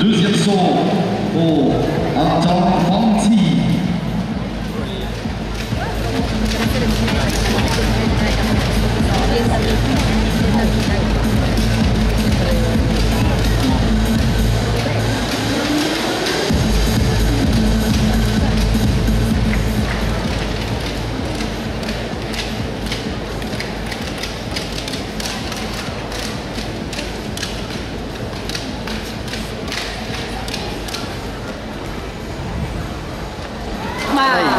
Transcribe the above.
Deuxième son pour un temps 卖了